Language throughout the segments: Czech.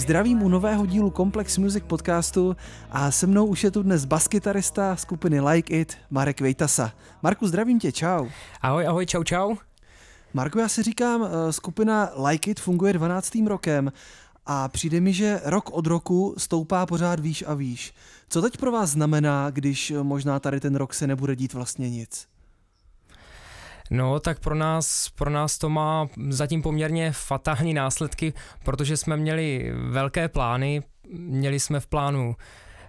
Zdravím u nového dílu Complex Music podcastu a se mnou už je tu dnes baskytarista skupiny Like It, Marek Vejtasa. Marku, zdravím tě, čau. Ahoj, ahoj, čau, čau. Marku, já si říkám, eh, skupina Like It funguje 12. rokem a přijde mi, že rok od roku stoupá pořád výš a výš. Co teď pro vás znamená, když možná tady ten rok se nebude dít vlastně nic? No, tak pro nás, pro nás to má zatím poměrně fatální následky, protože jsme měli velké plány, měli jsme v plánu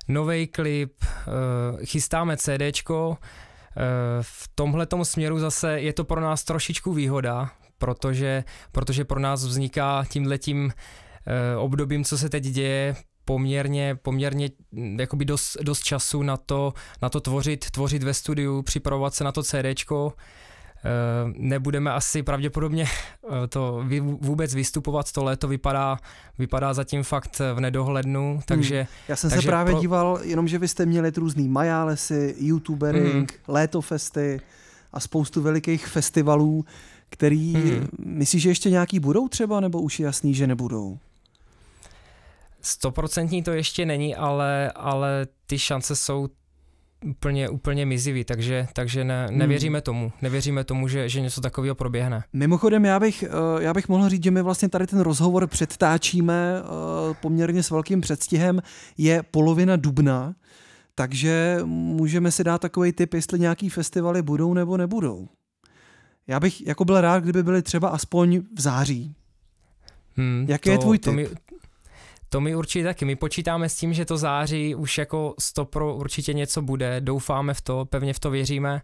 nový klip, eh, chystáme CDčko, eh, v tomhle směru zase je to pro nás trošičku výhoda, protože, protože pro nás vzniká tímhletím eh, obdobím, co se teď děje, poměrně, poměrně hm, jakoby dost, dost času na to, na to tvořit, tvořit ve studiu, připravovat se na to CDčko, nebudeme asi pravděpodobně eh, to vůbec vystupovat, to léto vypadá, vypadá zatím fakt v nedohlednu, hmm. takže... Hmm. Já jsem takže se právě pro... díval, jenom že vy jste měli různý majálesy, youtubering, hmm. létofesty a spoustu velikých festivalů, který, hmm. myslíš, že ještě nějaký budou třeba, nebo už je jasný, že nebudou? Stoprocentní to ještě není, ale, ale ty šance jsou úplně, úplně mizivý, takže, takže ne, hmm. nevěříme hmm. tomu, nevěříme tomu, že, že něco takového proběhne. Mimochodem, já bych, eh, já bych mohl říct, že my vlastně tady ten rozhovor předtáčíme eh, poměrně s velkým předstihem, je polovina dubna, takže můžeme si dát takový tip, jestli nějaký festivaly budou nebo nebudou. Já bych jako byl rád, kdyby byly třeba aspoň v září. Hmm, Jaký to, je tvůj tip? To mi, to my určitě taky. My počítáme s tím, že to září už jako stopro určitě něco bude. Doufáme v to, pevně v to věříme,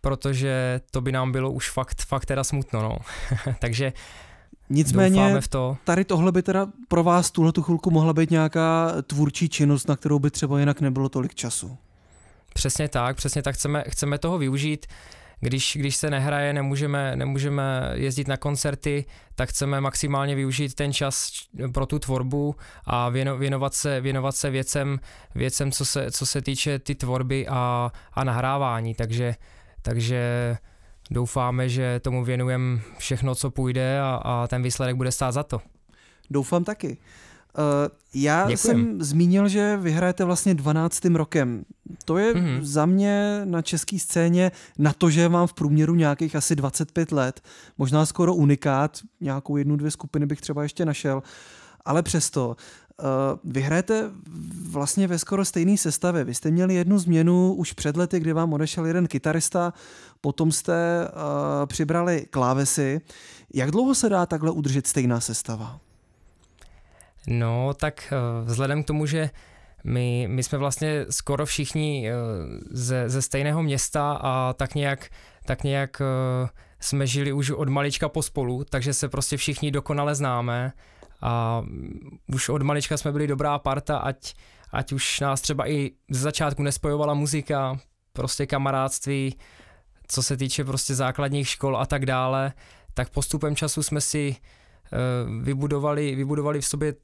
protože to by nám bylo už fakt, fakt teda smutno. No. Takže Nicméně v to. tady tohle by teda pro vás tuhle tu chvilku mohla být nějaká tvůrčí činnost, na kterou by třeba jinak nebylo tolik času. Přesně tak, přesně tak chceme, chceme toho využít když, když se nehraje, nemůžeme, nemůžeme jezdit na koncerty, tak chceme maximálně využít ten čas pro tu tvorbu a věno, věnovat, se, věnovat se věcem, věcem co, se, co se týče ty tvorby a, a nahrávání. Takže, takže doufáme, že tomu věnujeme všechno, co půjde a, a ten výsledek bude stát za to. Doufám taky. Uh, já Děkujem. jsem zmínil, že vyhrajete vlastně 12. rokem. To je mm-hmm. za mě na české scéně na to, že mám v průměru nějakých asi 25 let, možná skoro unikát, nějakou jednu, dvě skupiny bych třeba ještě našel, ale přesto Uh, vyhrajete vlastně ve skoro stejné sestavě. Vy jste měli jednu změnu už před lety, kdy vám odešel jeden kytarista, potom jste uh, přibrali klávesy. Jak dlouho se dá takhle udržet stejná sestava? No, tak eh, vzhledem k tomu, že my, my jsme vlastně skoro všichni eh, ze, ze stejného města a tak nějak, tak nějak eh, jsme žili už od malička pospolu, takže se prostě všichni dokonale známe a už od malička jsme byli dobrá parta, ať, ať už nás třeba i ze začátku nespojovala muzika, prostě kamarádství, co se týče prostě základních škol a tak dále, tak postupem času jsme si vybudovali, vybudovali v sobě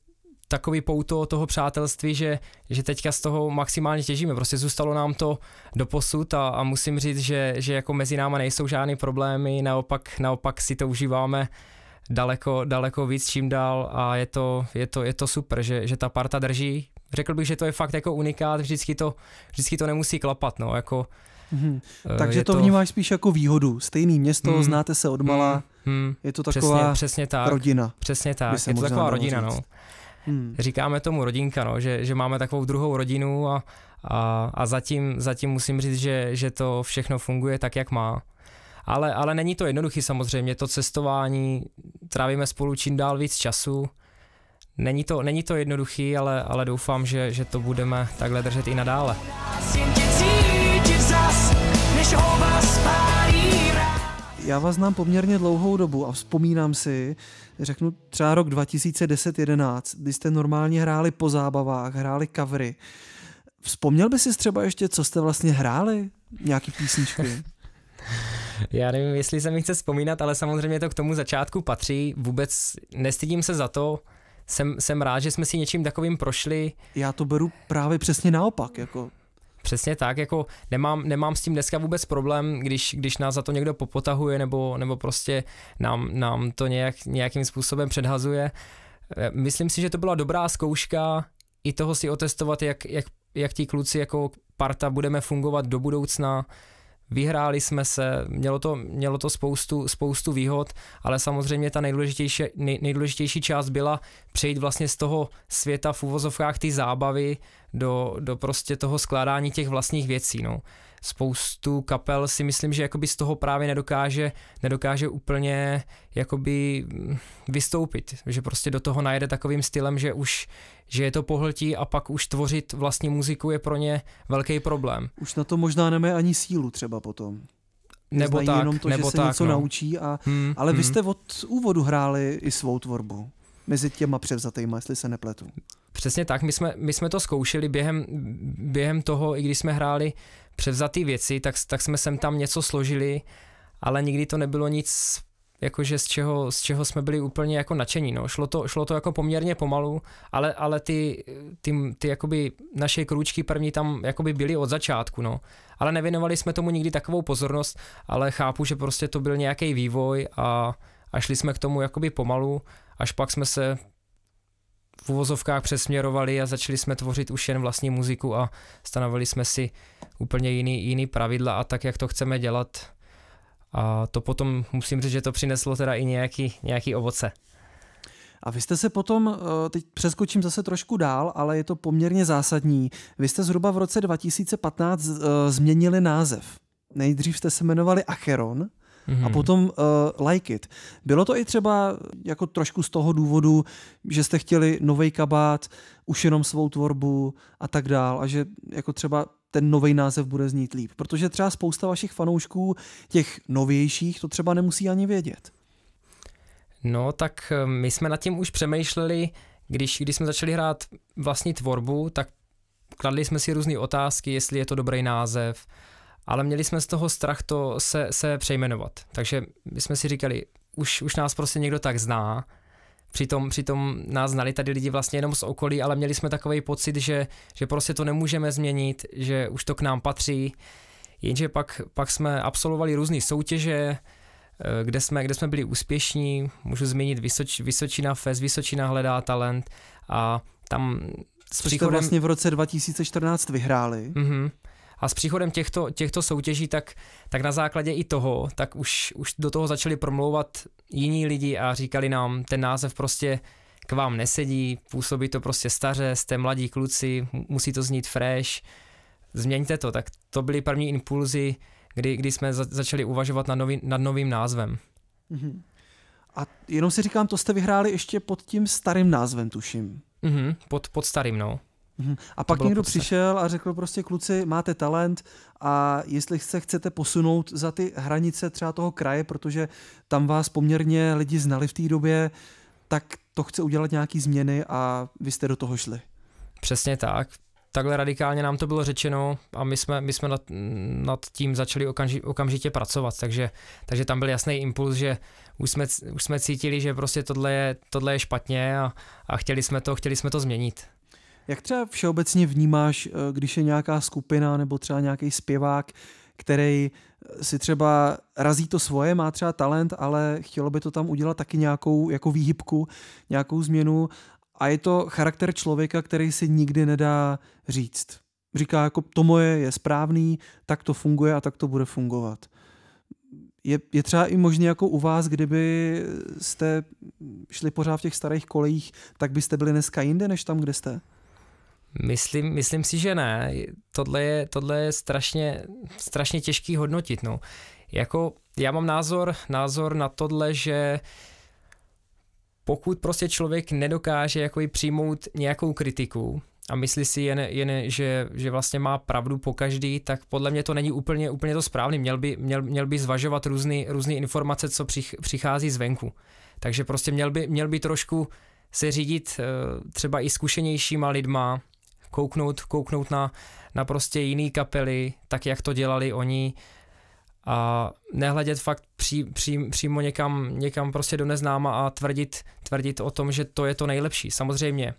takový pouto toho přátelství, že, že teďka z toho maximálně těžíme. Prostě zůstalo nám to do posud a, a musím říct, že, že jako mezi náma nejsou žádné problémy, naopak, naopak si to užíváme daleko, daleko víc čím dál a je to, je to, je to super, že, že ta parta drží. Řekl bych, že to je fakt jako unikát, vždycky to, vždycky to nemusí klapat, no, jako Hmm. Takže to, to vnímáš spíš jako výhodu. Stejný město, hmm. znáte se od mala, hmm. je to taková přesně, přesně tak. rodina. Přesně tak, je to taková rodina, říct. no. Hmm. Říkáme tomu rodinka, no, že, že máme takovou druhou rodinu a, a, a zatím, zatím musím říct, že, že to všechno funguje tak, jak má. Ale, ale není to jednoduché samozřejmě, to cestování, trávíme spolu čím dál víc času, Není to, není to jednoduchý, ale, ale doufám, že, že to budeme takhle držet i nadále. Já vás znám poměrně dlouhou dobu a vzpomínám si, řeknu třeba rok 2010-11, kdy jste normálně hráli po zábavách, hráli covery. Vzpomněl by si třeba ještě, co jste vlastně hráli? Nějaký písničky? Já nevím, jestli se mi chce vzpomínat, ale samozřejmě to k tomu začátku patří. Vůbec nestydím se za to. Jsem, jsem rád, že jsme si něčím takovým prošli. Já to beru právě přesně naopak. Jako Přesně tak, jako nemám, nemám s tím dneska vůbec problém, když, když nás za to někdo popotahuje nebo, nebo prostě nám, nám to nějak, nějakým způsobem předhazuje. myslím si, že to byla dobrá zkouška i toho si otestovat, jak, jak, jak ti kluci jako parta budeme fungovat do budoucna, vyhráli jsme se, mělo to, mělo to spoustu, spoustu výhod, ale samozřejmě ta nejdůležitější, nej, nejdůležitější část byla přejít vlastně z toho světa v uvozovkách ty zábavy do, do prostě toho skládání těch vlastních věcí. No spoustu kapel si myslím, že jakoby z toho právě nedokáže, nedokáže úplně jakoby vystoupit, že prostě do toho najde takovým stylem, že už že je to pohltí a pak už tvořit vlastní muziku je pro ně velký problém. Už na to možná nemá ani sílu třeba potom. Nebo Znají tak, jenom to, nebo že se tak, něco no. naučí, a, hmm, ale vy hmm. jste od úvodu hráli i svou tvorbu mezi těma převzatýma, jestli se nepletu. Přesně tak, my jsme, my jsme to zkoušeli během, během toho, i když jsme hráli převzatý věci, tak, tak jsme sem tam něco složili, ale nikdy to nebylo nic jakože z čeho, z čeho jsme byli úplně jako nadšení, no. Šlo to, šlo to jako poměrně pomalu, ale, ale ty, ty, ty jakoby naše krůčky první tam jakoby byly od začátku, no. Ale nevěnovali jsme tomu nikdy takovou pozornost, ale chápu, že prostě to byl nějaký vývoj a, a šli jsme k tomu jakoby pomalu, až pak jsme se v uvozovkách přesměrovali a začali jsme tvořit už jen vlastní muziku a stanovili jsme si úplně jiný, jiný pravidla a tak, jak to chceme dělat. A to potom musím říct, že to přineslo teda i nějaký, nějaký ovoce. A vy jste se potom, eh, teď přeskočím zase trošku dál, ale je to poměrně zásadní. Vy jste zhruba v roce 2015 eh, změnili název. Nejdřív jste se jmenovali Acheron, mm-hmm. a mhm. potom uh, Like It. Bylo to i třeba jako trošku z toho důvodu, že jste chtěli nový kabát, už jenom svou tvorbu a tak dál a že jako třeba ten nový název bude znít líp. Protože třeba spousta vašich fanoušků, těch novějších, to třeba nemusí ani vědět. No tak eh, my jsme nad tím už přemýšleli, když, když jsme začali hrát vlastní tvorbu, tak kladli jsme si různé otázky, jestli je to dobrý název, ale měli jsme z toho strach to se, se přejmenovat. Takže my jsme si říkali, už, už nás prostě někdo tak zná, Přitom, přitom nás znali tady lidi vlastně jenom z okolí, ale měli jsme takový pocit, že, že prostě to nemůžeme změnit, že už to k nám patří. Jenže pak, pak jsme absolvovali různé soutěže, eh, kde jsme, kde jsme byli úspěšní. Můžu zmínit Vysoč, Vysočina Fest, Vysočina hledá talent a tam s příchodem... vlastně v roce 2014 vyhráli. Mm-hmm. A s příchodem těchto, těchto soutěží, tak, tak na základě i toho, tak už, už do toho začali promlouvat jiní lidi a říkali nám, ten název prostě k vám nesedí, působí to prostě staře, jste mladí kluci, musí to znít fresh, změňte to. Tak to byly první impulzy, kdy, kdy jsme za, začali uvažovat nad, nový, nad novým názvem. Mm-hmm. A jenom si říkám, to jste vyhráli ještě pod tím starým názvem, tuším. Mm-hmm, pod, pod starým, no. Mhm. A pak někdo podstatě. přišel a řekl prostě kluci, máte talent a jestli se chcete posunout za ty hranice třeba toho kraje, protože tam vás poměrně lidi znali v té době, tak to chce udělat nějaký změny a vy jste do toho šli. Přesně tak. Takhle radikálně nám to bylo řečeno a my jsme, my jsme nad, nad tím začali okamži, okamžitě pracovat, takže, takže tam byl jasný impuls, že už jsme, už jsme cítili, že prostě tohle je, tohle je špatně a, a chtěli, jsme to, chtěli jsme to změnit. Jak třeba všeobecně vnímáš, eh, když je nějaká skupina nebo třeba nějaký zpěvák, který eh, si třeba razí to svoje, má třeba talent, ale chtělo by to tam udělat taky nějakou jako výhybku, nějakou změnu a je to charakter člověka, který si nikdy nedá říct. Říká, jako to moje je správný, tak to funguje a tak to bude fungovat. Je, je třeba i možné jako u vás, kdyby jste šli pořád v těch starých kolejích, tak byste byli dneska jinde, než tam, kde jste? Myslím, myslím si, že ne. Tohle je, tohle je strašně, strašně těžký hodnotit. No. Jako, já mám názor, názor na tohle, že pokud prostě člověk nedokáže jako přijmout nějakou kritiku a myslí si jen, jen že, že vlastně má pravdu po každý, tak podle mě to není úplně, úplně to správný. Měl by, měl, měl by zvažovat různé informace, co přich, přichází zvenku. Takže prostě měl by, měl by trošku se řídit eh, třeba i zkušenějšíma lidma, kouknout, kouknout na, na prostě jiný kapely, tak jak to dělali oni a nehledět fakt pří, pří, přímo někam, někam prostě do neznáma a tvrdit, tvrdit o tom, že to je to nejlepší. Samozřejmě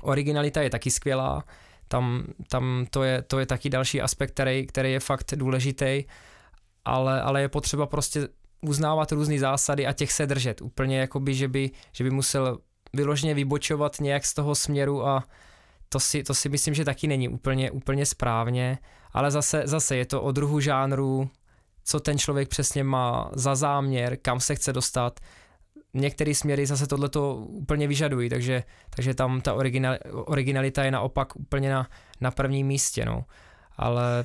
originalita je taky skvělá, tam, tam to, je, to je taky další aspekt, který, který je fakt důležitý, ale, ale je potřeba prostě uznávat různé zásady a těch se držet. Úplně jako by, že by, že by musel vyloženě vybočovat nějak z toho směru a to si, to si myslím, že taky není úplně, úplně správně, ale zase, zase je to o druhu žánru, co ten člověk přesně má za záměr, kam se chce dostat. Některé směry zase tohleto úplně vyžadují, takže, takže tam ta original, originalita je naopak úplně na, na prvním místě. No. Ale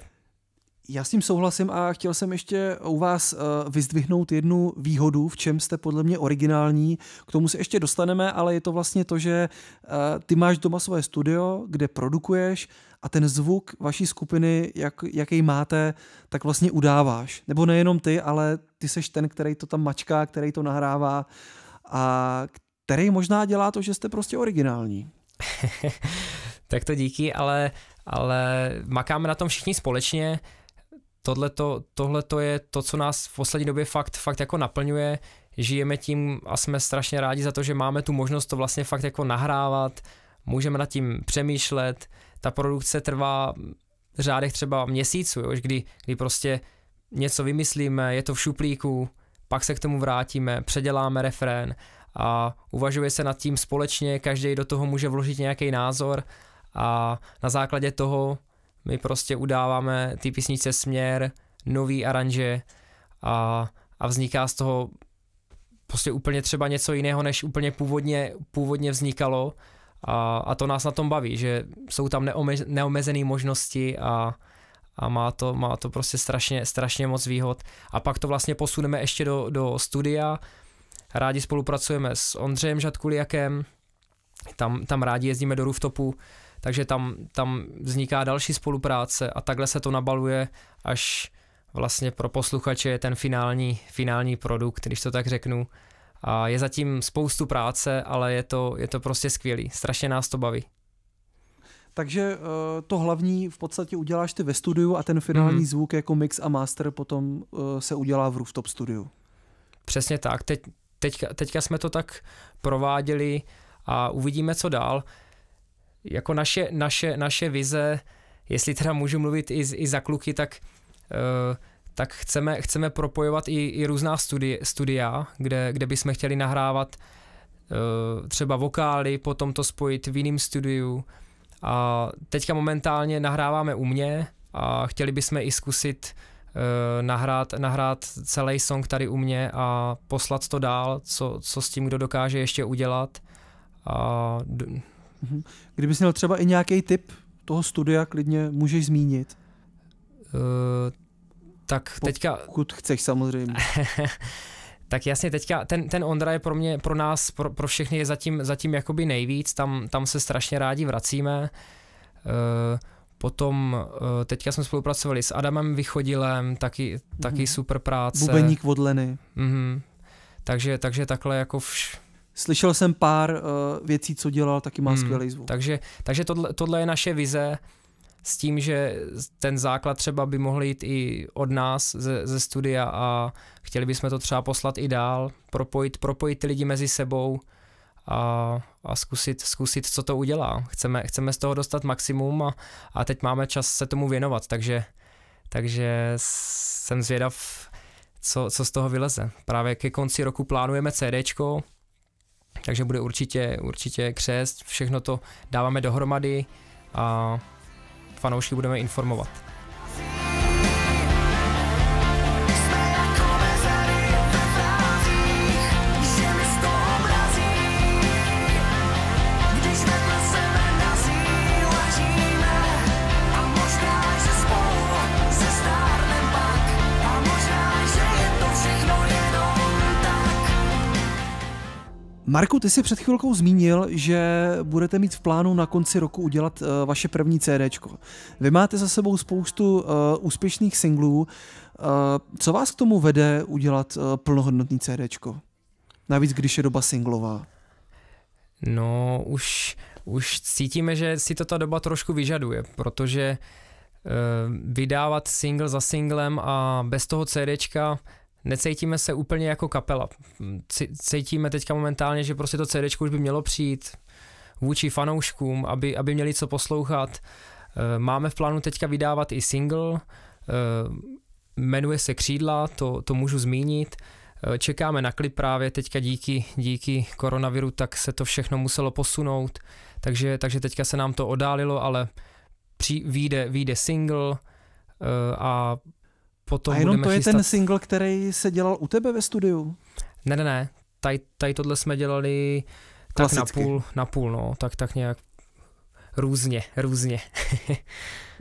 já s tím souhlasím a chtěl jsem ještě u vás uh, vyzdvihnout jednu výhodu, v čem jste podle mě originální. K tomu se ještě dostaneme, ale je to vlastně to, že uh, ty máš doma svoje studio, kde produkuješ a ten zvuk vaší skupiny, jak, jaký máte, tak vlastně udáváš. Nebo nejenom ty, ale ty seš ten, který to tam mačká, který to nahrává a který možná dělá to, že jste prostě originální. tak to díky, ale, ale makáme na tom všichni společně tohle to je to, co nás v poslední době fakt, fakt jako naplňuje, žijeme tím a jsme strašně rádi za to, že máme tu možnost to vlastně fakt jako nahrávat, můžeme nad tím přemýšlet, ta produkce trvá v řádech třeba měsíců, jo, kdy, kdy prostě něco vymyslíme, je to v šuplíku, pak se k tomu vrátíme, předěláme refrén a uvažuje se nad tím společně, každý do toho může vložit nějaký názor a na základě toho my prostě udáváme ty písnice směr, nový aranže a, a vzniká z toho prostě úplně třeba něco jiného, než úplně původně, původně vznikalo a, a to nás na tom baví, že jsou tam neome, neomezené možnosti a, a má to, má to prostě strašně, strašně moc výhod. A pak to vlastně posuneme ještě do, do studia. Rádi spolupracujeme s Ondřejem Žadkuliakem, tam, tam rádi jezdíme do rooftopu, takže tam, tam vzniká další spolupráce a takhle se to nabaluje až vlastně pro posluchače je ten finální, finální produkt, když to tak řeknu. A je zatím spoustu práce, ale je to, je to prostě skvělý, strašně nás to baví. Takže eh, to hlavní v podstatě uděláš ty ve studiu a ten finální mm. zvuk jako mix a master potom eh, se udělá v Rooftop studiu. Přesně tak. Teď, teďka, teďka jsme to tak prováděli a uvidíme, co dál jako naše, naše, naše vize, jestli teda můžu mluvit i, i za kluky, tak, uh, tak chceme, chceme propojovat i, i různá studi, studia, kde, kde bychom chtěli nahrávat uh, třeba vokály, potom to spojit v jiném studiu. A teďka momentálně nahráváme u mě a chtěli bychom i zkusit uh, nahrát, nahrát celý song tady u mě a poslat to dál, co, co s tím kdo dokáže ještě udělat. A. Kdybys měl třeba i nějaký tip toho studia, klidně můžeš zmínit. Uh, tak teďka... Pokud chceš samozřejmě. tak jasně, teďka ten, ten Ondra je pro mě, pro nás, pro, pro všechny je zatím, zatím jakoby nejvíc, tam, tam se strašně rádi vracíme. Uh, potom uh, teďka jsme spolupracovali s Adamem Vychodilem, taky, taky mm-hmm. super práce. Bubeník vodleny. Mm-hmm. Takže, takže takhle jako vš, Slyšel jsem pár uh, věcí, co dělal, taky má hmm, skvělý zvuk. Takže, takže tohle, tohle je naše vize s tím, že ten základ třeba by mohl jít i od nás ze, ze studia a chtěli bychom to třeba poslat i dál, propojit, propojit ty lidi mezi sebou a, a zkusit, zkusit, co to udělá. Chceme, chceme z toho dostat maximum a, a teď máme čas se tomu věnovat, takže, takže jsem zvědav, co, co z toho vyleze. Právě ke konci roku plánujeme CDčko, takže bude určitě, určitě křest, všechno to dáváme dohromady a fanoušky budeme informovat. Marku, ty jsi před chvilkou zmínil, že budete mít v plánu na konci roku udělat uh, vaše první CD. Vy máte za sebou spoustu uh, úspěšných singlů. Uh, co vás k tomu vede udělat uh, plnohodnotný CD? Navíc, když je doba singlová. No, už, už cítíme, že si to ta doba trošku vyžaduje, protože uh, vydávat single za singlem a bez toho CDčka necítíme se úplně jako kapela. Cítíme teďka momentálně, že prostě to CD už by mělo přijít vůči fanouškům, aby, aby měli co poslouchat. Eh, máme v plánu teďka vydávat i single, eh, jmenuje se Křídla, to, to můžu zmínit. čekáme na klip právě teďka díky, díky koronaviru, tak se to všechno muselo posunout, takže, takže teďka se nám to odálilo, ale při, vyjde single a potom A jenom to je chystat... ten single, který se dělal u tebe ve studiu? Ne, ne, ne, tady, tady tohle jsme dělali tak na půl, na půl, no, tak, tak nějak různě, různě.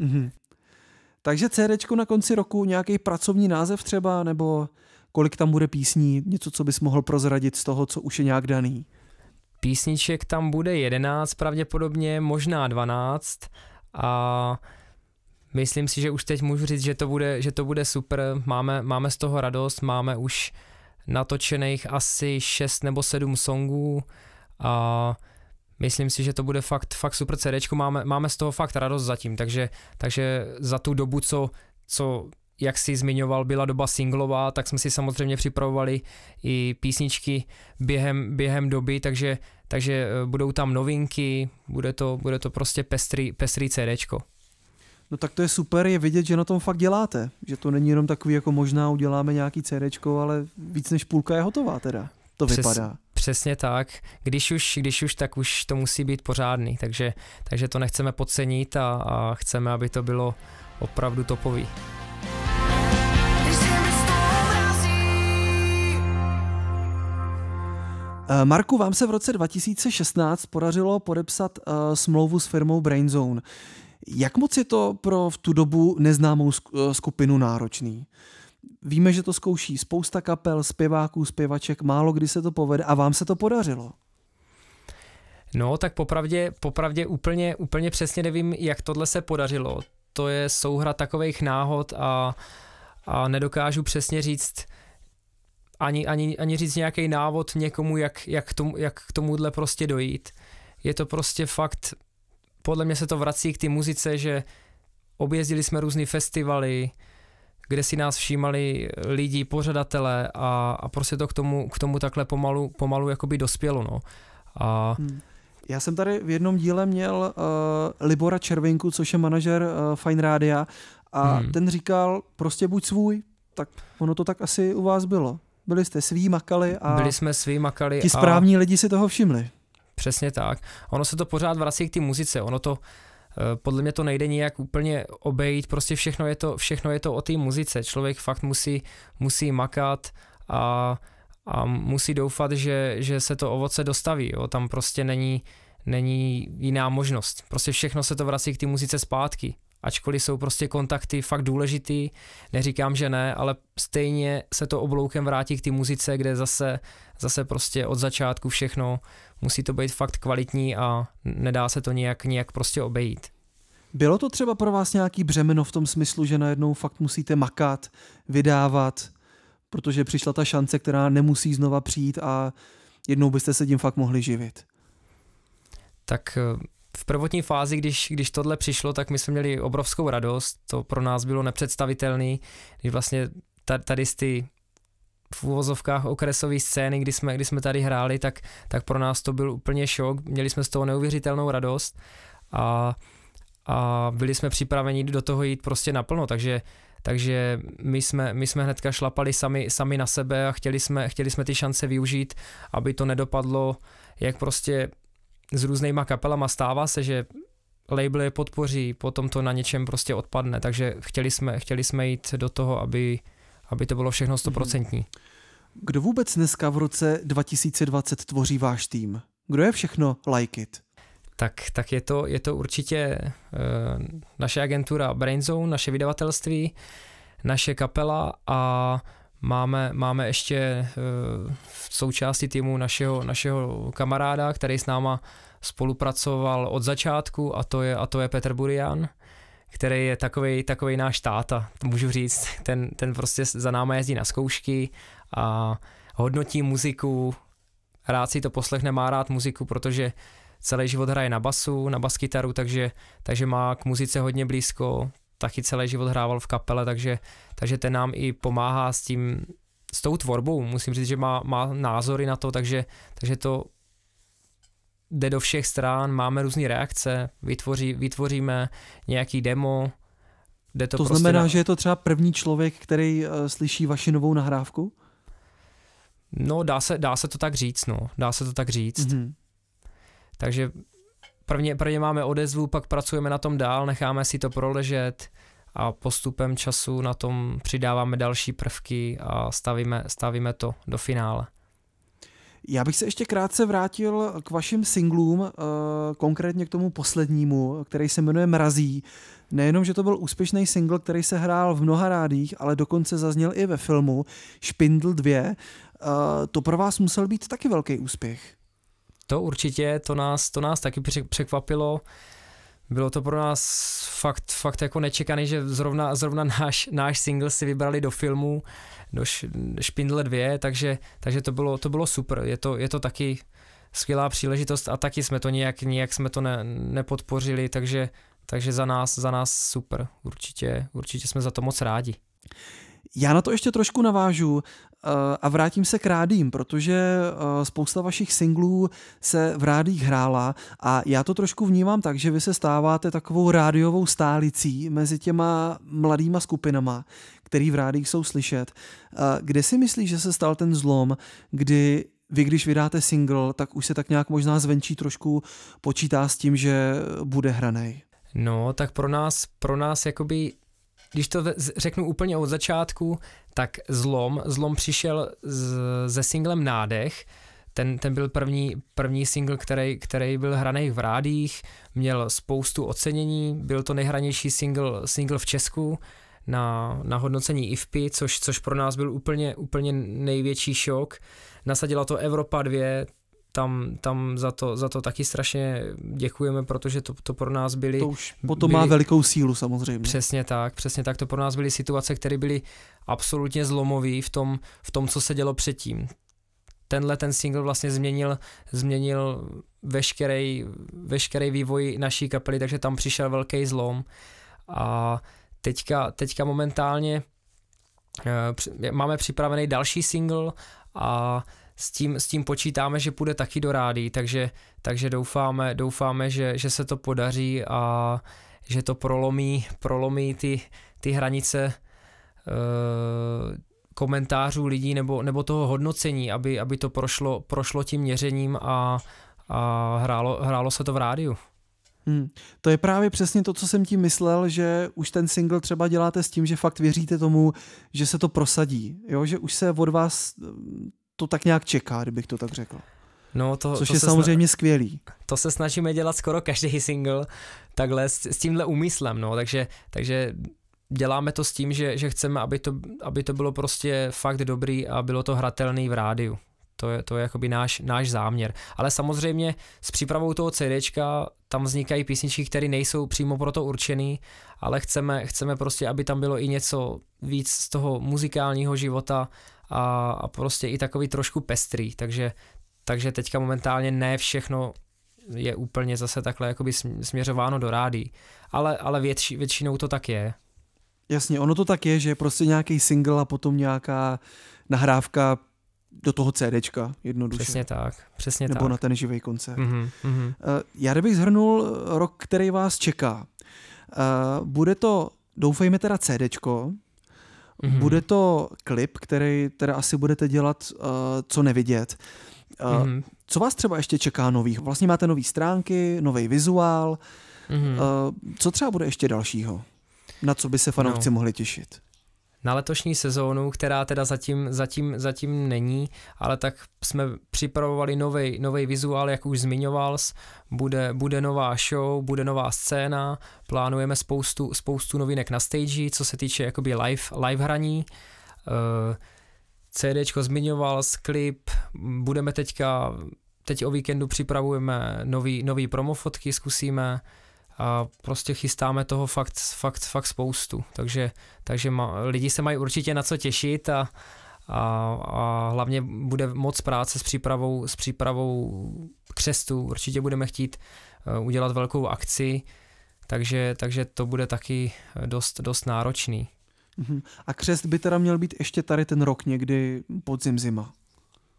mm-hmm. Takže CD na konci roku, nějaký pracovní název třeba, nebo kolik tam bude písní, něco, co bys mohl prozradit z toho, co už je nějak daný? Písniček tam bude 11 pravděpodobně, možná 12 a myslím si, že už teď můžu říct, že to bude, že to bude super, máme, máme z toho radost, máme už natočených asi 6 nebo 7 songů a myslím si, že to bude fakt, fakt super CD, máme, máme z toho fakt radost zatím, takže, takže za tu dobu, co, co jak si zmiňoval, byla doba singlová, tak jsme si samozřejmě připravovali i písničky během, během doby, takže, takže eh, budou tam novinky, bude to, bude to prostě pestrý, pestrý CDčko. No tak to je super, je vidět, že na tom fakt děláte, že to není jenom takový jako možná uděláme nějaký CDčko, ale víc než půlka je hotová teda, to Přes, vypadá. Přesně tak, když už, když už, tak už to musí být pořádný, takže, takže to nechceme podcenit a, a chceme, aby to bylo opravdu topový. Eh, Marku, vám se v roce 2016 podařilo podepsat uh, smlouvu s firmou Brainzone. Jak moc je to pro v tu dobu neznámou eh, skupinu náročný? Víme, že to zkouší spousta kapel, zpěváků, zpěvaček, málo kdy se to povede a vám se to podařilo. No, tak popravdě, popravdě úplně, úplně přesně nevím, jak tohle se podařilo. To je souhra takových náhod a, a nedokážu přesně říct, ani, ani, ani říct nějaký návod někomu, jak, jak, tomu, jak k tomuhle prostě dojít. Je to prostě fakt, podle mě se to vrací k té muzice, že objezdili jsme různé festivaly, kde si nás všímali lidi, pořadatelé a, a prostě to k tomu, k tomu takhle pomalu, pomalu jakoby dospělo. No. A, hmm. Já jsem tady v jednom díle měl uh, Libora Červinku, což je manažer uh, Fine Rádia a hmm. ten říkal prostě buď svůj, tak ono to tak asi u vás bylo. Byli jste svý, makali a Byli jsme svý, makali ti správní a... lidi si toho všimli. Přesně tak. Ono se to pořád vrací k té muzice, ono to eh, podle mě to nejde nijak úplně obejít, prostě všechno je to, všechno je to o té muzice. Člověk fakt musí, musí makat a, a musí doufat, že, že se to ovoce dostaví. Jo. Tam prostě není, není jiná možnost. Prostě všechno se to vrací k té muzice zpátky ačkoliv jsou prostě kontakty fakt důležitý, neříkám, že ne, ale stejně se to obloukem vrátí k té muzice, kde zase, zase prostě od začátku všechno musí to být fakt kvalitní a nedá se to nějak, nějak prostě obejít. Bylo to třeba pro vás nějaký břemeno v tom smyslu, že najednou fakt musíte makat, vydávat, protože přišla ta šance, která nemusí znova přijít a jednou byste se tím fakt mohli živit? Tak v prvotní fázi, když, když tohle přišlo, tak my jsme měli obrovskou radost, to pro nás bylo nepředstavitelné, když vlastně tady z ty v úvozovkách okresové scény, kdy jsme, kdy jsme tady hráli, tak, tak pro nás to byl úplně šok, měli jsme z toho neuvěřitelnou radost a, a byli jsme připraveni do toho jít prostě naplno, takže takže my jsme, my jsme hnedka šlapali sami, sami na sebe a chtěli jsme, chtěli jsme ty šance využít, aby to nedopadlo jak prostě s různýma kapelama stává se, že label je podpoří, potom to na něčem prostě odpadne, takže chtěli jsme, chtěli jsme jít do toho, aby, aby to bylo všechno stoprocentní. Kdo vůbec dneska v roce 2020 tvoří váš tým? Kdo je všechno Like It? Tak, tak je, to, je to určitě uh, naše agentura Brainzone, naše vydavatelství, naše kapela a Máme, máme ještě uh, v součástí týmu našeho, našeho kamaráda, který s náma spolupracoval od začátku a to je, a to je Petr Burian, který je takový takový náš táta, můžu říct. Ten, ten prostě za náma jezdí na zkoušky a hodnotí muziku, rád si to poslechne, má rád muziku, protože celý život hraje na basu, na baskytaru, takže, takže má k muzice hodně blízko, taky celý život hrával v kapele, takže, takže ten nám i pomáhá s tím, s tou tvorbou. Musím říct, že má, má názory na to, takže, takže to jde do všech stran, máme různé reakce, vytvoří, vytvoříme nějaký demo, Jde to, to prostě znamená, na... že je to třeba první člověk, který uh, slyší vaši novou nahrávku? No, dá se, dá se to tak říct, no. Dá se to tak říct. Mm-hmm. Takže prvně, prvně máme odezvu, pak pracujeme na tom dál, necháme si to proležet a postupem času na tom přidáváme další prvky a stavíme, stavíme to do finále. Já bych se ještě krátce vrátil k vašim singlům, eh, konkrétně k tomu poslednímu, který se jmenuje Mrazí. Nejenom, že to byl úspěšný single, který se hrál v mnoha rádích, ale dokonce zazněl i ve filmu Špindl 2. Eh, to pro vás musel být taky velký úspěch. To určitě, to nás, to nás taky překvapilo. Bylo to pro nás fakt, fakt jako nečekaný, že zrovna, zrovna náš, náš single si vybrali do filmu, do Špindle 2, takže, takže to, bylo, to bylo super. Je to, je to taky skvělá příležitost a taky jsme to nějak, nějak jsme to ne, nepodpořili, takže, takže za nás, za nás super. Určitě, určitě jsme za to moc rádi. Já na to ještě trošku navážu eh, a vrátím se k rádím, protože eh, spousta vašich singlů se v rádích hrála a já to trošku vnímám tak, že vy se stáváte takovou rádiovou stálicí mezi těma mladýma skupinama, který v rádích jsou slyšet. Eh, kde si myslíš, že se stal ten zlom, kdy vy, když vydáte single, tak už se tak nějak možná zvenčí trošku počítá s tím, že bude hranej? No, tak pro nás, pro nás jakoby když to řeknu úplně od začátku, tak zlom, zlom přišel z, ze singlem Nádech, ten, ten byl první, první single, který, který byl hraný v rádích, měl spoustu ocenění, byl to nejhranější single, single v Česku na, na hodnocení IFPI, což, což pro nás byl úplně, úplně největší šok. Nasadila to Evropa 2, tam, tam za, to, za to taky strašně děkujeme, protože to, to pro nás byly... To už potom byly, má velikou sílu samozřejmě. Přesně tak, přesně tak. To pro nás byly situace, které byly absolutně zlomové v tom, v tom, co se dělo předtím. Tenhle ten single vlastně změnil, změnil veškerý, veškerý vývoj naší kapely, takže tam přišel velký zlom. A teďka, teďka momentálně uh, máme připravený další single a s tím, s tím počítáme, že půjde taky do rády, takže, takže doufáme, doufáme že, že se to podaří a že to prolomí, prolomí ty, ty hranice e, komentářů lidí nebo, nebo toho hodnocení, aby, aby to prošlo, prošlo tím měřením a, a hrálo, hrálo se to v rádiu. Hmm. To je právě přesně to, co jsem tím myslel, že už ten single třeba děláte s tím, že fakt věříte tomu, že se to prosadí, jo? že už se od vás to tak nějak čeká, kdybych to tak řekl. No, to, Což to je samozřejmě sna- skvělý. To se snažíme dělat skoro každý single takhle s, s tímhle úmyslem, no, takže, takže děláme to s tím, že, že chceme, aby to, aby to bylo prostě fakt dobrý a bylo to hratelný v rádiu. To je, to je jakoby náš, náš záměr. Ale samozřejmě s přípravou toho CDčka tam vznikají písničky, které nejsou přímo pro to určený, ale chceme, chceme prostě, aby tam bylo i něco víc z toho muzikálního života a, a prostě i takový trošku pestrý, takže, takže teďka momentálně ne všechno je úplně zase takhle jakoby směřováno do rádí, ale, ale větši, většinou to tak je. Jasně, ono to tak je, že je prostě nějaký single a potom nějaká nahrávka do toho CDčka jednoduše. Přesně tak, přesně Nebo tak. na ten živý koncert. Mm-hmm, mm-hmm. Já kdybych zhrnul rok, který vás čeká. Eh, bude to, doufejme teda CDčko, Mm-hmm. Bude to klip, který teda asi budete dělat uh, co nevidět. Uh, mm-hmm. Co vás třeba ještě čeká nových? Vlastně máte nové stránky, nový vizuál. Mm-hmm. Uh, co třeba bude ještě dalšího? Na co by se fanoušci no. mohli těšit? Na letošní sezónu, která teda zatím, zatím, zatím není, ale tak jsme připravovali nový vizuál, jak už zmiňoval, bude, bude nová show, bude nová scéna, plánujeme spoustu, spoustu novinek na stage, co se týče jakoby live, live hraní. Uh, CDčko zmiňoval, klip, budeme teďka, teď o víkendu připravujeme nový, nový promofotky, zkusíme, a prostě chystáme toho fakt, fakt, fakt spoustu, takže, takže ma, lidi se mají určitě na co těšit a, a, a hlavně bude moc práce s přípravou, s přípravou křestu, určitě budeme chtít uh, udělat velkou akci, takže, takže to bude taky dost, dost náročný. Mhm. A křest by teda měl být ještě tady ten rok někdy podzim zima.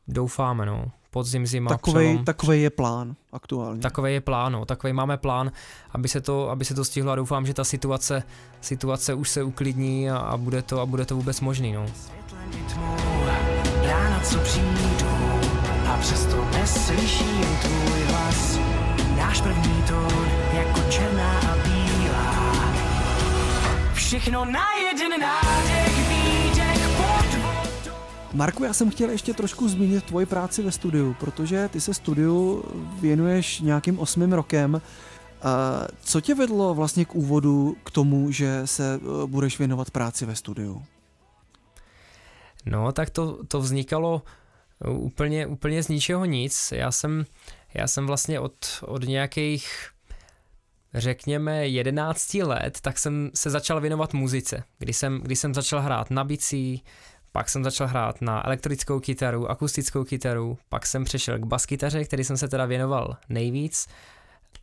Doufáme, no podzim, zima, takovej. Takový je plán aktuálně. Takový je plán, no, takový máme plán, aby se to, aby se to stihlo a doufám, že ta situace, situace už se uklidní a, a bude to a bude to vůbec možný, no. Ráno co přijdou a přesto neslyším tvůj hlas. Náš první tón jako černá a bílá. Všechno na jeden nádech. Marku, já jsem chtěl ještě trošku zmínit tvoji práci ve studiu, protože ty se studiu věnuješ nějakým osmým rokem. Co tě vedlo vlastně k úvodu k tomu, že se eh, budeš věnovat práci ve studiu? No, tak to, to vznikalo úplně, úplně z ničeho nic. Já jsem, já jsem vlastně od, od nějakých řekněme 11 let, tak jsem se začal věnovat muzice, kdy jsem, kdy jsem začal hrát na bicí, pak jsem začal hrát na elektrickou kytaru, akustickou kytaru, pak jsem přešel k baskytaře, který jsem se teda věnoval nejvíc.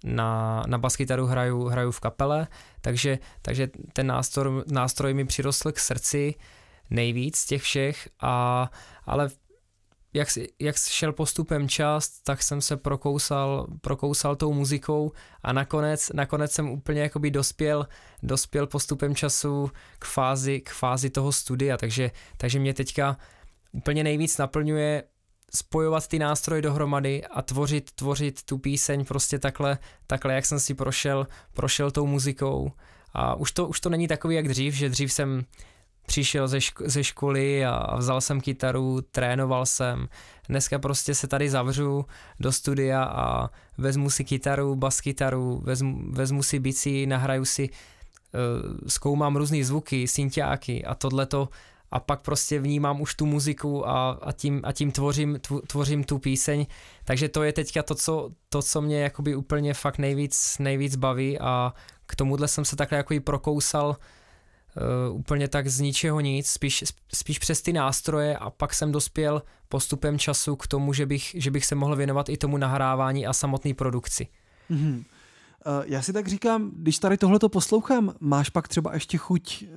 Na, na baskytaru hraju, hraju v kapele, takže, takže ten nástroj, nástroj mi přirostl k srdci nejvíc těch všech, a, ale jak, jak šel postupem čas, tak jsem se prokousal, prokousal tou muzikou a nakonec, nakonec jsem úplně jakoby dospěl, dospěl postupem času k fázi, k fázi toho studia, takže, takže mě teďka úplně nejvíc naplňuje spojovat ty nástroje dohromady a tvořit, tvořit tu píseň prostě takhle, takhle jak jsem si prošel, prošel tou muzikou. A už to, už to není takový jak dřív, že dřív jsem přišel ze, ško- ze školy a vzal jsem kytaru, trénoval jsem. Dneska prostě se tady zavřu do studia a vezmu si kytaru, bas kytaru, vezmu, vezmu si bicí, nahraju si, uh, zkoumám různé zvuky, synťáky a tohleto a pak prostě vnímám už tu muziku a, a, tím, a tím tvořím, tvořím tu píseň. Takže to je teďka to, co, to, co mě jakoby úplně fakt nejvíc, nejvíc baví a k tomuhle jsem se takhle jako prokousal uh, úplně tak z ničeho nic, spíš, spíš přes ty nástroje a pak jsem dospěl postupem času k tomu, že bych, že bych se mohl věnovat i tomu nahrávání a samotné produkci. Mm-hmm. Uh, já si tak říkám, když tady tohleto poslouchám, máš pak třeba ještě chuť uh,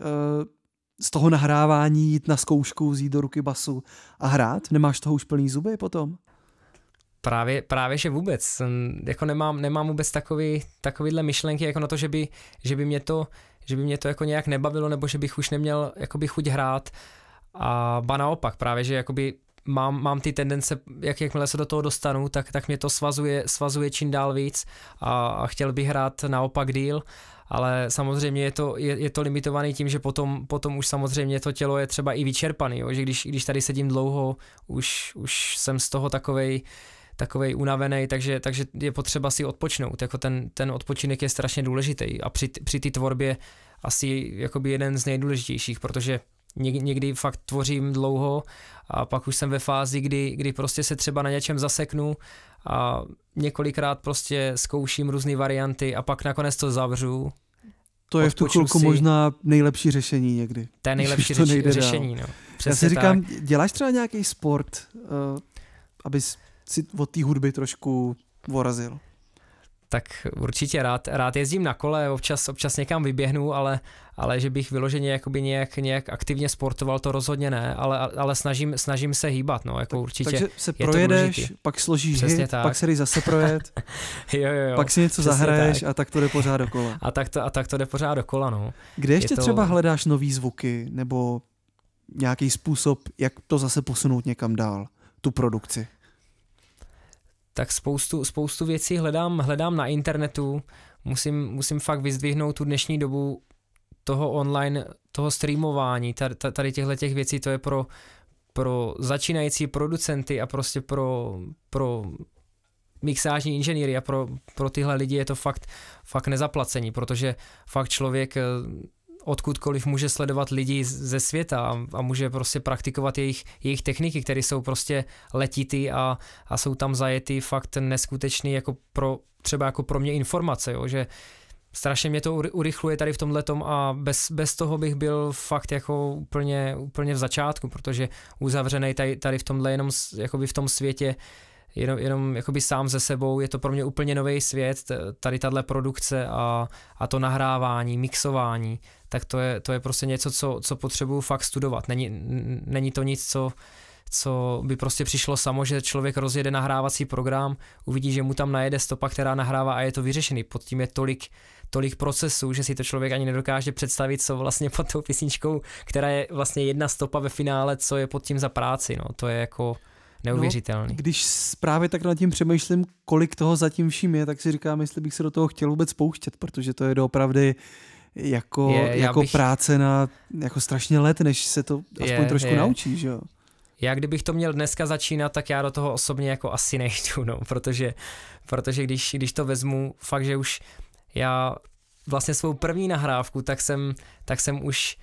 z toho nahrávání jít na zkoušku, vzít do ruky basu a hrát? Nemáš toho už plný zuby potom? Právě, právě že vůbec. Jako nemám, nemám vůbec takový, takovýhle myšlenky jako na to, že by, že by mě to že by mě to jako nějak nebavilo, nebo že bych už neměl jakoby chuť hrát. A ba naopak, právě, že jakoby mám, mám ty tendence, jak jakmile se do toho dostanu, tak, tak mě to svazuje, svazuje čím dál víc a, a chtěl bych hrát naopak díl, ale samozřejmě je to, je, je to limitovaný tím, že potom, potom už samozřejmě to tělo je třeba i vyčerpaný, jo? že když, když tady sedím dlouho, už, už jsem z toho takovej, takovej unavený, takže, takže je potřeba si odpočnout. Jako ten, ten odpočinek je strašně důležitý a při, při té tvorbě asi jakoby jeden z nejdůležitějších, protože někdy fakt tvořím dlouho a pak už jsem ve fázi, kdy, kdy prostě se třeba na něčem zaseknu a několikrát prostě zkouším různé varianty a pak nakonec to zavřu. To je v tu chvilku si... možná nejlepší řešení někdy. To je nejlepší řeši, řešení, no. Přesně Já si říkám, tak. děláš třeba nějaký sport, uh, abys si od té hudby trošku vorazil? Tak určitě rád, rád jezdím na kole, občas, občas někam vyběhnu, ale, ale že bych vyloženě jakoby nějak, nějak aktivně sportoval, to rozhodně ne, ale, ale snažím, snažím se hýbat, no, jako tak, určitě. Takže se projedeš, pak složíš hit, tak. pak se jdeš zase projet, jo, jo, jo, pak si něco zahraješ tak. a tak to jde pořád dokola. A tak to, a tak to jde pořád dokola, no. Kde ještě to... třeba hledáš nový zvuky, nebo nějaký způsob, jak to zase posunout někam dál, tu produkci? Tak spoustu, spoustu věcí hledám, hledám na internetu. Musím, musím fakt vyzdvihnout tu dnešní dobu toho online, toho streamování, tady, tady těchto těch věcí, to je pro, pro začínající producenty a prostě pro, pro mixážní inženýry a pro, pro tyhle lidi je to fakt, fakt nezaplacení, protože fakt člověk odkudkoliv může sledovat lidi ze světa a, a může prostě praktikovat jejich, jejich techniky, které jsou prostě letitý a, a jsou tam zajetý fakt neskutečný jako pro, třeba jako pro mě informace, jo, že strašně mě to urychluje tady v tomhle a bez, bez toho bych byl fakt jako úplně, úplně v začátku, protože uzavřený tady, tady v tomhle jenom v tom světě jenom, jenom jakoby sám ze sebou, je to pro mě úplně nový svět, tady tahle produkce a, a to nahrávání, mixování, tak to je, to je prostě něco, co, co potřebuju fakt studovat. Není, není to nic, co, co by prostě přišlo samo, že člověk rozjede nahrávací program, uvidí, že mu tam najede stopa, která nahrává a je to vyřešený. Pod tím je tolik, tolik procesů, že si to člověk ani nedokáže představit, co vlastně pod tou písničkou, která je vlastně jedna stopa ve finále, co je pod tím za práci, no, to je jako neuvěřitelný. No, když právě tak nad tím přemýšlím, kolik toho zatím vším je, tak si říkám, jestli bych se do toho chtěl vůbec pouštět, protože to je doopravdy jako, je, jako bych... práce na jako strašně let, než se to aspoň je, trošku je. naučí, že jo? Já kdybych to měl dneska začínat, tak já do toho osobně jako asi nejdu, no, protože, protože když, když to vezmu, fakt, že už já vlastně svou první nahrávku, tak jsem, tak jsem už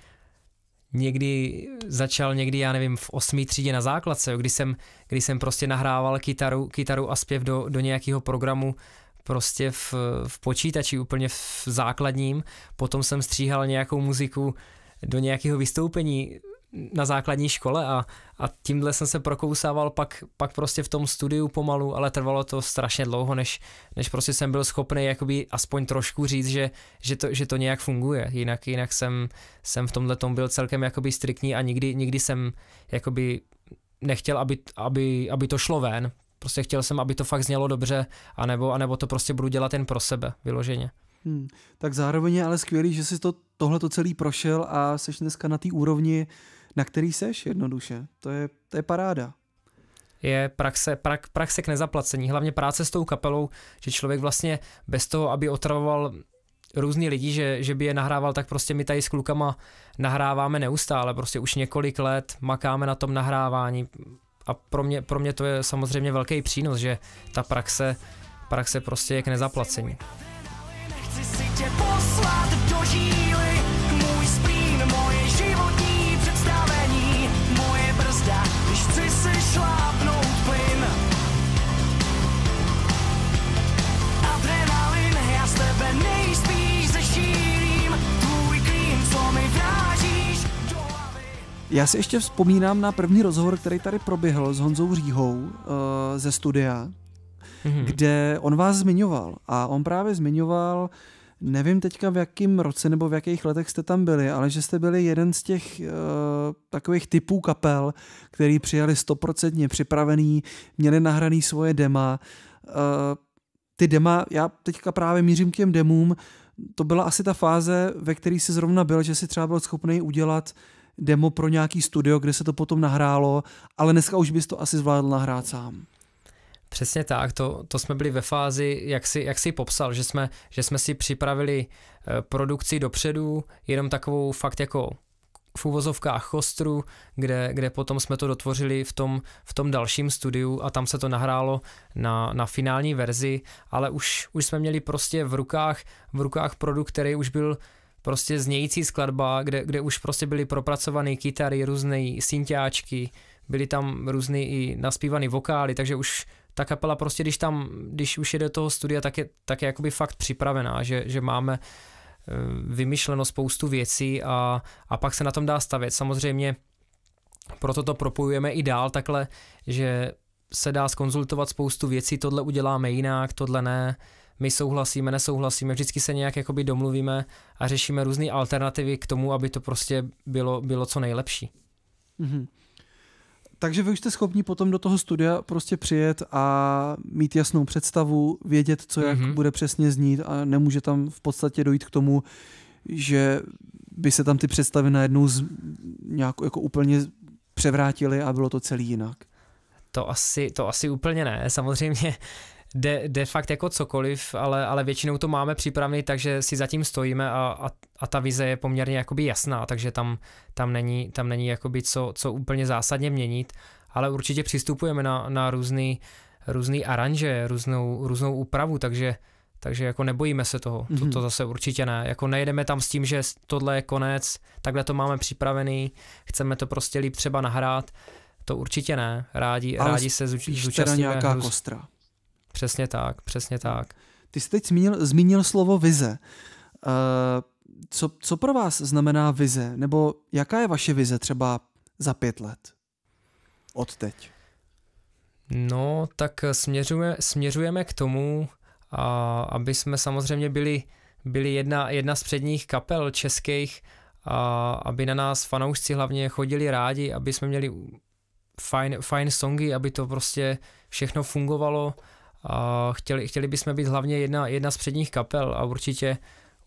někdy začal někdy, já nevím, v osmý třídě na základce, kdy jsem, kdy jsem prostě nahrával kytaru, kytaru a zpěv do, do nějakého programu prostě v, v počítači úplně v základním, potom jsem stříhal nějakou muziku do nějakého vystoupení na základní škole a, a tímhle jsem se prokousával pak, pak prostě v tom studiu pomalu, ale trvalo to strašně dlouho, než, než prostě jsem byl schopný jakoby aspoň trošku říct, že, že, to, že to nějak funguje. Jinak, jinak jsem, jsem v tomhle tom byl celkem jakoby striktní a nikdy, nikdy jsem jakoby nechtěl, aby, aby, aby to šlo ven. Prostě chtěl jsem, aby to fakt znělo dobře, anebo, anebo to prostě budu dělat jen pro sebe, vyloženě. Hmm. Tak zároveň je ale skvělý, že jsi to, tohle to celý prošel a jsi dneska na té úrovni, na který seš jednoduše. To je, to je paráda. Je praxe, prak, praxe k nezaplacení, hlavně práce s tou kapelou, že člověk vlastně bez toho, aby otravoval různý lidi, že, že by je nahrával, tak prostě my tady s klukama nahráváme neustále, prostě už několik let makáme na tom nahrávání a pro mě, pro mě to je samozřejmě velký přínos, že ta praxe, praxe prostě je k nezaplacení. Chci si tě poslat do žíly, Já si ještě vzpomínám na první rozhovor, který tady proběhl s Honzou Říhou uh, ze studia, mm-hmm. kde on vás zmiňoval a on právě zmiňoval, nevím teďka v jakém roce nebo v jakých letech jste tam byli, ale že jste byli jeden z těch uh, takových typů kapel, který přijali stoprocentně připravený, měli nahraný svoje dema. Uh, ty dema, já teďka právě mířím k těm demům, to byla asi ta fáze, ve které si zrovna byl, že si třeba byl schopný udělat demo pro nějaký studio, kde se to potom nahrálo, ale dneska už bys to asi zvládl nahrát sám. Přesně tak, to, to jsme byli ve fázi, jak si, jak si popsal, že jsme, že jsme si připravili eh, produkci dopředu, jenom takovou fakt jako v úvozovkách chostru, kde, kde potom jsme to dotvořili v tom, v tom dalším studiu a tam se to nahrálo na, na finální verzi, ale už, už jsme měli prostě v rukách, v rukách produkt, který už byl prostě znějící skladba, kde, kde už prostě byly propracované kytary, různé synťáčky, byly tam různé i naspívané vokály, takže už ta kapela prostě, když tam, když už je do toho studia, tak je, tak je jakoby fakt připravená, že, že máme eh, vymyšleno spoustu věcí a, a pak se na tom dá stavět. Samozřejmě proto to propojujeme i dál takhle, že se dá skonzultovat spoustu věcí, tohle uděláme jinak, tohle ne, my souhlasíme, nesouhlasíme, vždycky se nějak jakoby domluvíme a řešíme různé alternativy k tomu, aby to prostě bylo, bylo co nejlepší. Mm-hmm. Takže vy už jste schopni potom do toho studia prostě přijet a mít jasnou představu, vědět, co jak mm-hmm. bude přesně znít a nemůže tam v podstatě dojít k tomu, že by se tam ty představy najednou z, nějak jako úplně převrátily a bylo to celý jinak. To asi, to asi úplně ne. Samozřejmě jde, jde fakt jako cokoliv, ale, ale většinou to máme připravený, takže si zatím stojíme a, a, a ta vize je poměrně jakoby jasná, takže tam, tam není, tam není jakoby co, co úplně zásadně měnit, ale určitě přistupujeme na, na různý, různý aranže, různou, různou úpravu, takže takže jako nebojíme se toho, mm-hmm. to, to mhm. zase určitě ne. Jako nejdeme tam s tím, že tohle je konec, takhle to máme připravený, chceme to prostě líp třeba nahrát, to určitě ne. Rádi, Ale rádi se zúčastníme. nějaká kostra. Přesně tak, přesně tak. Ty jsi teď zmínil, zmínil slovo vize. Uh, co, co pro vás znamená vize? Nebo jaká je vaše vize třeba za pět let? Od teď. No, tak směřujeme, směřujeme k tomu, a aby jsme samozřejmě byli, byli jedna, jedna z předních kapel českých, a aby na nás fanoušci hlavně chodili rádi, aby jsme měli fajn, fajn songy, aby to prostě všechno fungovalo chtěli, chtěli bychom být hlavně jedna, jedna z předních kapel a určitě,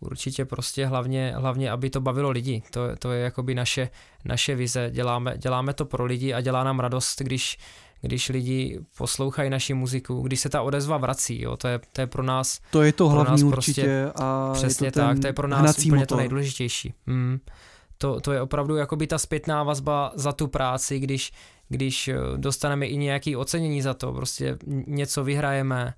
určitě prostě hlavně, hlavně aby to bavilo lidi. To, to je jakoby naše, naše vize. Děláme, děláme to pro lidi a dělá nám radost, když, když lidi poslouchají naši muziku, když se ta odezva vrací, jo, to je, to je pro nás To je to hlavní prostě, určitě a přesně je to tak, to je pro nás úplně motor. to nejdůležitější. Mm. To, to je opravdu jakoby ta zpětná vazba za tu práci, když, když eh, dostaneme i nějaké ocenění za to, prostě něco vyhrajeme,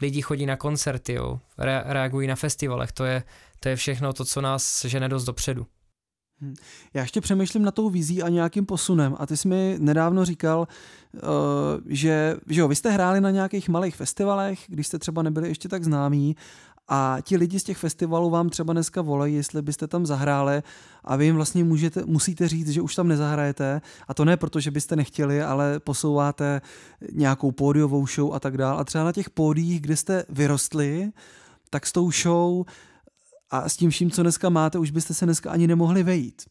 lidi chodí na koncerty, jo, re, reagují na festivalech, to je, to je všechno to, co nás žene dost dopředu. Hm. Já ještě přemýšlím na tou vizí a nějakým posunem. A ty jsi mi nedávno říkal, uh, že, že jo, vy jste hráli na nějakých malých festivalech, když jste třeba nebyli ještě tak známí a ti lidi z těch festivalů vám třeba dneska volají, jestli byste tam zahráli a vy jim vlastně můžete, musíte říct, že už tam nezahrajete a to ne proto, že byste nechtěli, ale posouváte nějakou pódiovou show a tak dále. A třeba na těch pódiích, kde jste vyrostli, tak s tou show a s tím vším, co dneska máte, už byste se dneska ani nemohli vejít.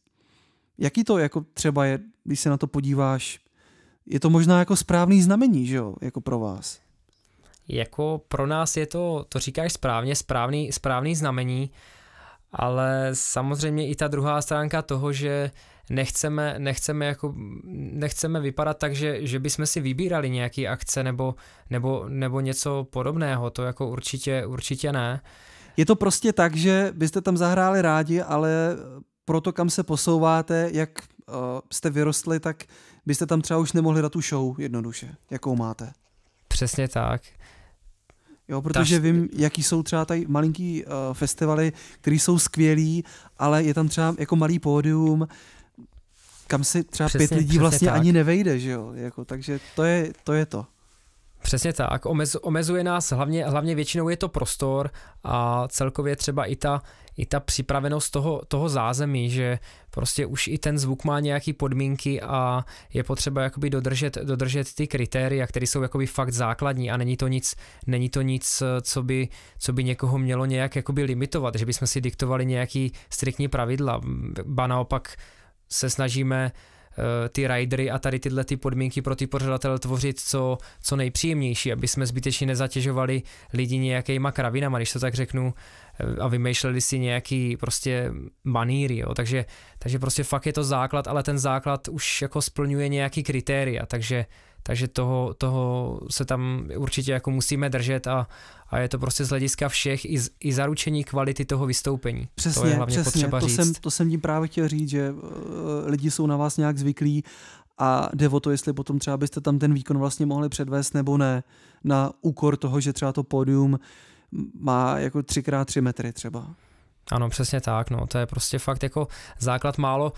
Jaký to jako třeba je, když se na to podíváš? Je to možná jako správný znamení, že jo, jako pro vás? Jako pro nás je to, to říkáš správně, správný, správný znamení, ale samozřejmě i ta druhá stránka toho, že nechceme, nechceme, jako, nechceme vypadat tak, že, že bychom si vybírali nějaký akce nebo, nebo, nebo něco podobného, to jako určitě, určitě ne. Je to prostě tak, že byste tam zahráli rádi, ale pro to, kam se posouváte, jak uh, jste vyrostli, tak byste tam třeba už nemohli dát tu show jednoduše, jakou máte. Přesně tak. Jo, protože Ta... vím, jaký jsou třeba tady malinký uh, festivaly, které jsou skvělý, ale je tam třeba jako malý pódium, kam si třeba přesně, pět lidí vlastně tak. ani nevejde, že jo? Jako, takže to je, to je to. Přesně tak, Omez, omezuje nás hlavně, hlavně většinou je to prostor a celkově třeba i ta, i ta připravenost toho, toho zázemí, že prostě už i ten zvuk má nějaké podmínky a je potřeba jakoby dodržet, dodržet ty kritéria, které jsou jakoby fakt základní a není to nic, není to nic co, by, co by někoho mělo nějak jakoby limitovat, že bychom si diktovali nějaký striktní pravidla, ba naopak se snažíme Eh, ty ridery a tady tyhle ty podmínky pro ty pořadatele tvořit co, co nejpříjemnější, aby jsme zbytečně nezatěžovali lidi nějakýma kravinama, když to tak řeknu, eh, a vymýšleli si nějaký prostě maníry, jo. Takže, takže prostě fakt je to základ, ale ten základ už jako splňuje nějaký kritéria, takže takže toho, toho se tam určitě jako musíme držet a, a je to prostě z hlediska všech i, z, i zaručení kvality toho vystoupení. Přesně, to je hlavně přesně, potřeba to říct. Jsem, to jsem tím právě chtěl říct, že uh, lidi jsou na vás nějak zvyklí a jde o to, jestli potom třeba byste tam ten výkon vlastně mohli předvést nebo ne, na úkor toho, že třeba to pódium má jako 3x3 metry třeba. Ano, přesně tak, no, to je prostě fakt jako základ málo,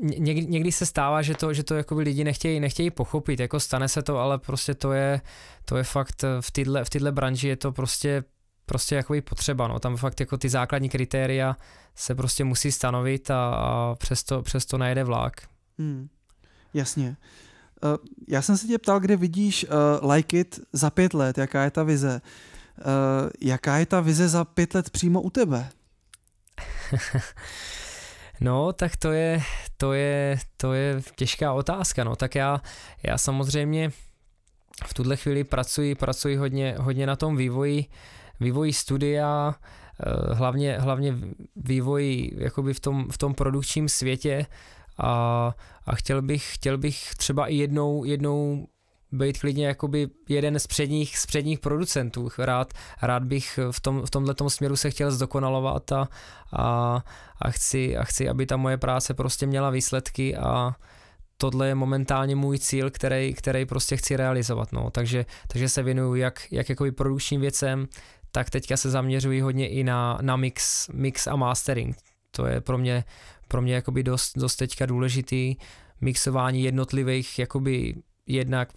někdy, někdy se stává, že to, že to jako lidi nechtějí, nechtějí pochopit, jako stane se to, ale prostě to je, to je fakt v tyhle, v tyhle branži je to prostě prostě jako potřeba, no. tam fakt jako ty základní kritéria se prostě musí stanovit a, a přesto, přesto najde vlak. Hmm. Jasně. Uh, já jsem se tě ptal, kde vidíš uh, Like It za pět let, jaká je ta vize. Uh, jaká je ta vize za pět let přímo u tebe? No, tak to je, to je, to je těžká otázka, no, tak já, já samozřejmě v tuhle chvíli pracuji, pracuji hodně, hodně na tom vývoji, vývoji studia, eh, hlavně, hlavně vývoji jakoby v tom, v tom produkčním světě. A, a chtěl bych, chtěl bych třeba i jednou, jednou být klidně jakoby jeden z předních, z předních producentů. Rád, rád bych v, tom, v tomhle směru se chtěl zdokonalovat a, a, a, chci, a chci, aby ta moje práce prostě měla výsledky a tohle je momentálně můj cíl, který, který prostě chci realizovat. No. Takže, takže se věnuju jak, jak jakoby produkčním věcem, tak teďka se zaměřuji hodně i na, na mix, mix a mastering. To je pro mě, pro mě jakoby dost, dost teďka důležitý mixování jednotlivých jakoby jednak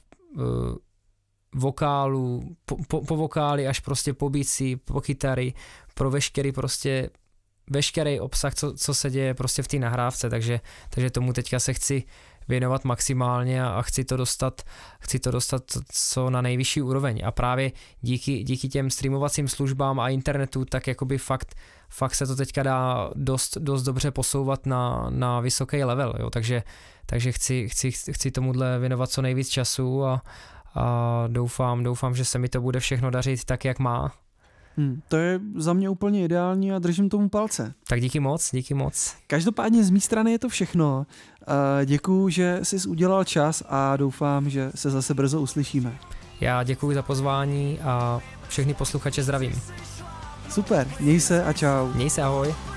vokálu, po, po, po vokály až prostě po bicí, po kytary, pro veškerý prostě veškerý obsah, co, co se děje prostě v té nahrávce, takže, takže tomu teďka se chci věnovat maximálně a, chci to dostat, chci to dostat co na nejvyšší úroveň a právě díky, díky těm streamovacím službám a internetu, tak jakoby fakt, fakt se to teďka dá dost, dost dobře posouvat na, na vysoký level, jo, takže, takže chci, chci, chci tomuhle věnovat co nejvíc času a, a doufám, doufám, že se mi to bude všechno dařit tak, jak má. Hmm, to je za mě úplně ideální a držím tomu palce. Tak díky moc, díky moc. Každopádně z mé strany je to všechno. Uh, děkuju, že jsi udělal čas a doufám, že se zase brzo uslyšíme. Já děkuji za pozvání a všechny posluchače zdravím. Super, měj se a čau. Měj se, ahoj.